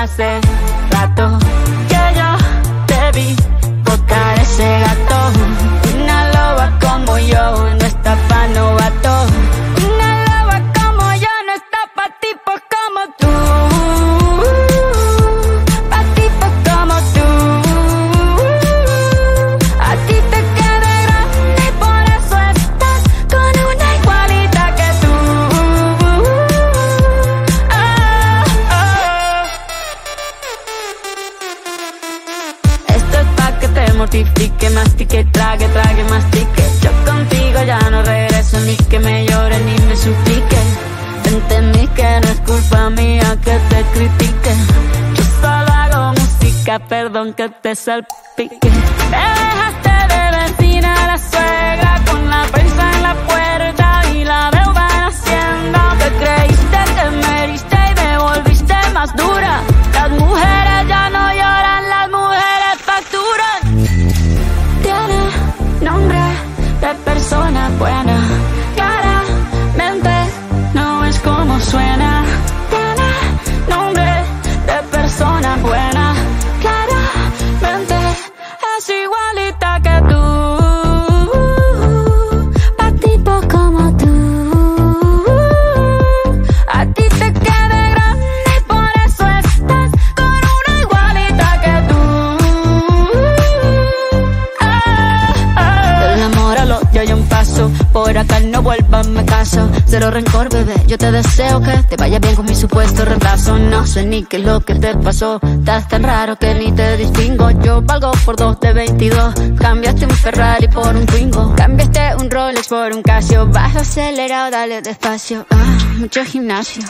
Hace rato que yo te vi. Mastique, trague, trague, mastique. Yo contigo ya no regreso ni que me llore ni me suplique. Entendí que no es culpa mía que te critique. Yo solo hago música, perdón que te salpique. Te es igualita acá no vuelvas, me caso. Cero rencor, bebé. Yo te deseo que te vaya bien con mi supuesto reemplazo. No sé ni qué es lo que te pasó. Estás tan raro que ni te distingo. Yo valgo por dos de 22. Cambiaste un Ferrari por un Twingo. Cambiaste un Rolex por un Casio. Vas acelerado, dale despacio. Ah, mucho gimnasio.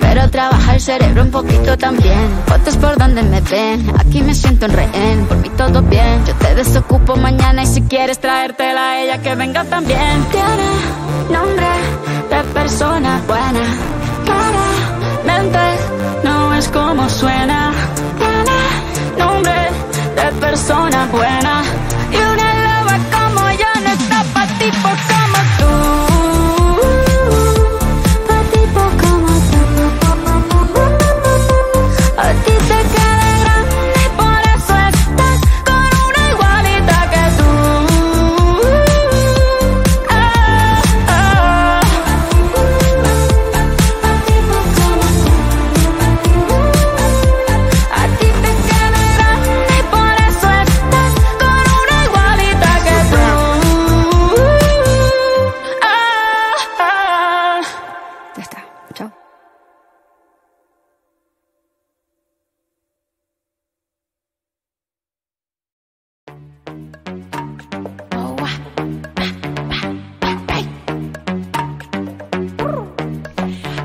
Pero trabaja el cerebro un poquito también. Fotos por donde me ven. Aquí me siento en rehén. Por mí todo bien. Yo te desocupo mañana y si quieres traértela a ella que venga también. Tiene nombre de persona buena. Claramente no es como suena. Tiene nombre de persona buena. Y una loba como yo no está pa' tipo como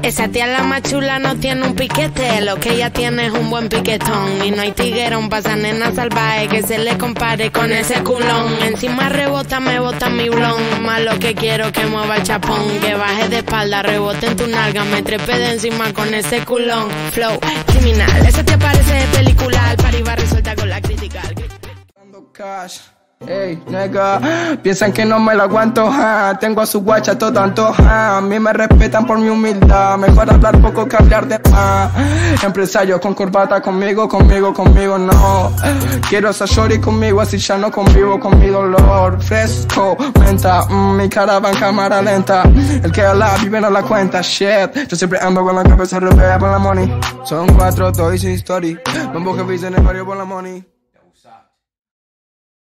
Esa tía la más chula no tiene un piquete, lo que ella tiene es un buen piquetón. Y no hay tiguerón pa' esa nena salvaje que se le compare con ese culón. Encima rebota, me bota mi blon. Más lo que quiero que mueva el chapón. Que baje de espalda, rebote en tu nalga, me trepe de encima con ese culón. Flow criminal, esa tía parece de película. Al pari va resuelta con la crítica. Ey, nega, piensan que no me la aguanto, ja. Tengo a su guacha todo tanto, ja. A mí me respetan por mi humildad. Mejor hablar poco que hablar de más. Empresario con corbata conmigo, conmigo, conmigo, no. Quiero esa shorty conmigo, así ya no convivo con mi dolor. Fresco, menta, mm, mi cara va en cámara lenta. El que la vive no la cuenta, shit. Yo siempre ando con la cabeza revés por la money. Son cuatro, toys y story. Vamos que en el barrio por la money.